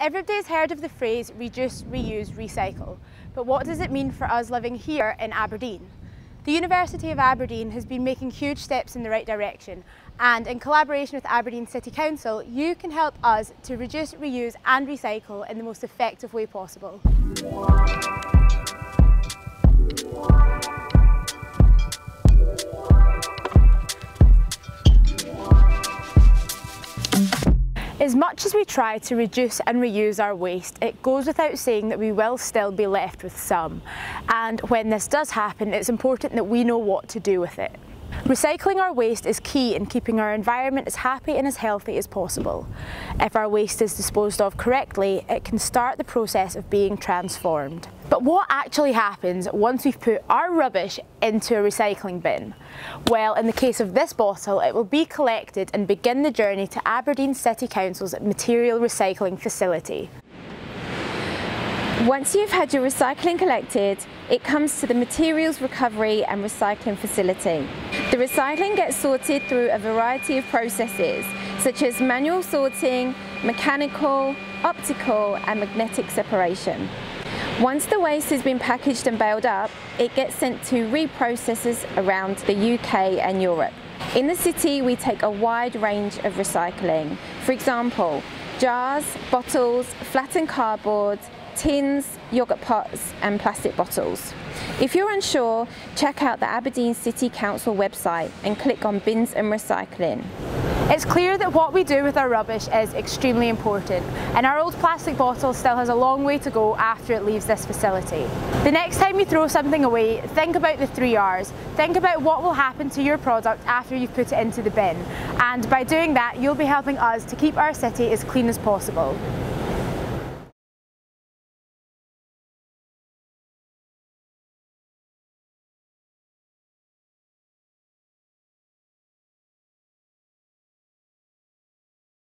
Everybody's heard of the phrase reduce, reuse, recycle, but what does it mean for us living here in Aberdeen? The University of Aberdeen has been making huge steps in the right direction and in collaboration with Aberdeen City Council you can help us to reduce, reuse and recycle in the most effective way possible. As much as we try to reduce and reuse our waste, it goes without saying that we will still be left with some. And when this does happen, it's important that we know what to do with it. Recycling our waste is key in keeping our environment as happy and as healthy as possible. If our waste is disposed of correctly, it can start the process of being transformed. But what actually happens once we've put our rubbish into a recycling bin? Well, in the case of this bottle, it will be collected and begin the journey to Aberdeen City Council's material recycling facility. Once you've had your recycling collected, it comes to the materials recovery and recycling facility. Recycling gets sorted through a variety of processes, such as manual sorting, mechanical, optical and magnetic separation. Once the waste has been packaged and baled up, it gets sent to reprocessors around the UK and Europe. In the city, we take a wide range of recycling. For example, jars, bottles, flattened cardboard, tins, yoghurt pots and plastic bottles. If you're unsure, check out the Aberdeen City Council website and click on Bins and Recycling. It's clear that what we do with our rubbish is extremely important and our old plastic bottle still has a long way to go after it leaves this facility. The next time you throw something away, think about the three R's. Think about what will happen to your product after you've put it into the bin and by doing that you'll be helping us to keep our city as clean as possible.